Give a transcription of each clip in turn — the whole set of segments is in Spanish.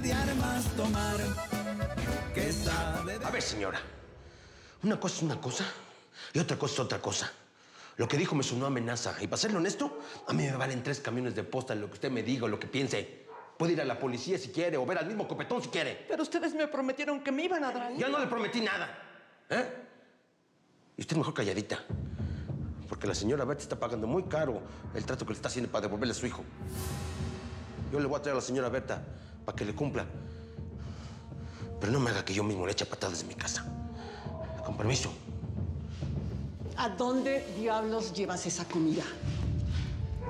de armas tomar. Que sabe de... A ver, señora. Una cosa es una cosa y otra cosa es otra cosa. Lo que dijo me sonó amenaza. Y para serle honesto, a mí me valen tres camiones de posta lo que usted me diga o lo que piense. Puede ir a la policía si quiere o ver al mismo copetón si quiere. Pero ustedes me prometieron que me iban a dar. Ya no le prometí nada. ¿Eh? Y usted mejor calladita. Porque la señora Berta está pagando muy caro el trato que le está haciendo para devolverle a su hijo. Yo le voy a traer a la señora Berta para que le cumpla. Pero no me haga que yo mismo le eche patadas de mi casa. Con permiso. ¿A dónde diablos llevas esa comida?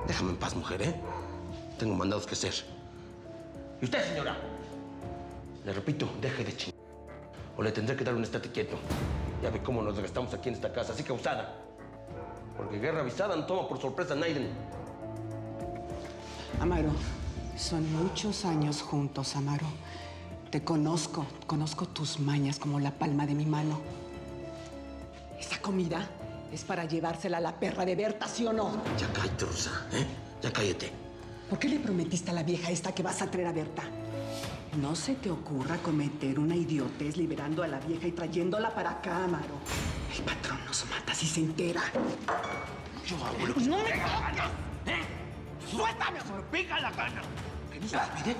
Déjame en paz, mujer, ¿eh? Tengo mandados que hacer. ¿Y usted, señora? Le repito, deje de chingar. O le tendré que dar un estate quieto. Ya ve cómo nos gastamos aquí en esta casa, así causada. Porque guerra avisada no toma por sorpresa a Naiden. Amaro, son muchos años juntos, Amaro. Te conozco, conozco tus mañas como la palma de mi mano. Esa comida es para llevársela a la perra de Berta, ¿sí o no? Ya cállate, Rosa, ¿eh? Ya cállate. ¿Por qué le prometiste a la vieja esta que vas a traer a Berta? No se te ocurra cometer una idiotez liberando a la vieja y trayéndola para acá, Amaro. El patrón nos mata si se entera. Yo hago lo que ¡No me ¿Eh? ¡Suéltame! ¡Se me pega la gana! ¿Qué no sabes, mire?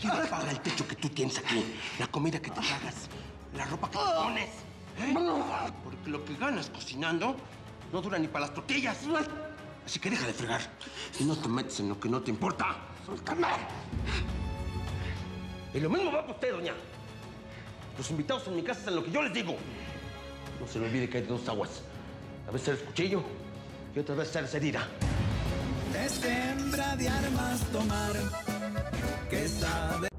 ¿Quién le paga el techo que tú tienes aquí? La comida que te pagas, la ropa que te pones. ¿eh? Porque lo que ganas cocinando no dura ni para las tortillas. Así que deja de fregar y no te metes en lo que no te importa. ¡Suéltame! Y lo mismo va para usted, doña. Los invitados en mi casa hacen lo que yo les digo. No se le olvide que hay dos aguas. A veces eres cuchillo y otras veces eres herida es hembra de armas tomar, que sabe